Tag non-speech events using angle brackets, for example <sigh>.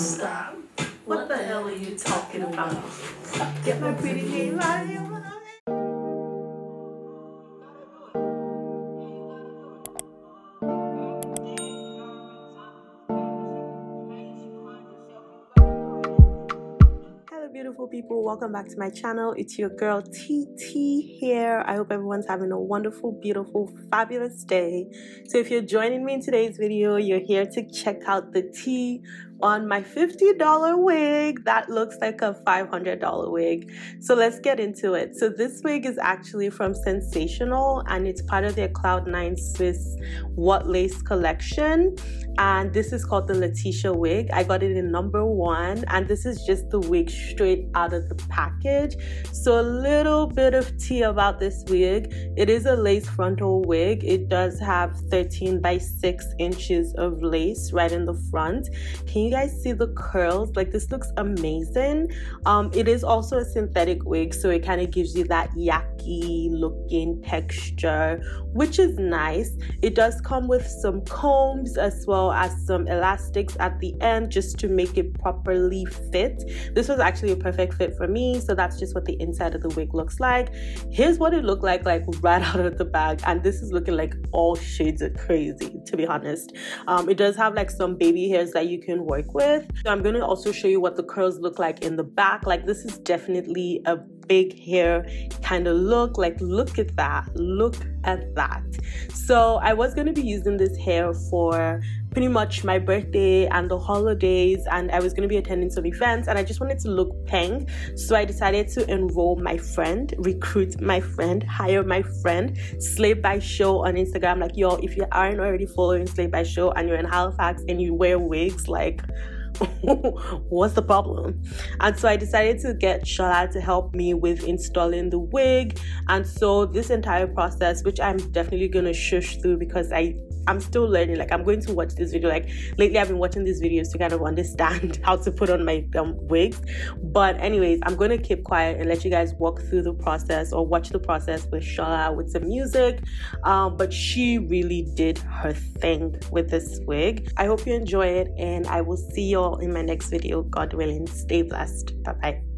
stop. Uh, what the hell are you talking about? Get my pretty name out of here. beautiful people welcome back to my channel it's your girl Titi here i hope everyone's having a wonderful beautiful fabulous day so if you're joining me in today's video you're here to check out the tea on my $50 wig that looks like a $500 wig. So let's get into it. So this wig is actually from Sensationnel and it's part of their Cloud9 Swiss What Lace collection. And this is called the Latisha wig. I got it in number one and this is just the wig straight out of the package. So a little bit of tea about this wig. It is a lace frontal wig. It does have 13 by 6 inches of lace right in the front. Can you you guys see the curls? Like this looks amazing. Um it is also a synthetic wig so it kind of gives you that yaki looking texture which is nice it does come with some combs as well as some elastics at the end just to make it properly fit this was actually a perfect fit for me so that's just what the inside of the wig looks like here's what it looked like like right <laughs> out of the bag and this is looking like all shades of crazy to be honest um it does have like some baby hairs that you can work with. So I'm to also show you what the curls look like in the back. Like this is definitely a big hair kind of look. Like look at that. Look at that. So I was going to be using this hair for pretty much my birthday and the holidays and I was going to be attending some events and I just wanted to look pink so I decided to enroll my friend recruit my friend hire my friend Slay by Show on Instagram like yo if you aren't already following Slay by Show and you're in Halifax and you wear wigs like <laughs> what's the problem? And so I decided to get Shola to help me with installing the wig. And so this entire process, which I'm definitely gonna shush through because I I'm still learning. Like I'm going to watch this video. Like lately, I've been watching these videos to kind of understand <laughs> how to put on my um, wigs. But anyways, I'm going to keep quiet and let you guys walk through the process or watch the process with Shola with some music. Um, but she really did her thing with this wig. I hope you enjoy it, and I will see you all in my next video. God willing. Stay blessed. Bye bye.